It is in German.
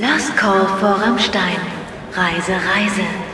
Last Call vor Rammstein. Reise, Reise.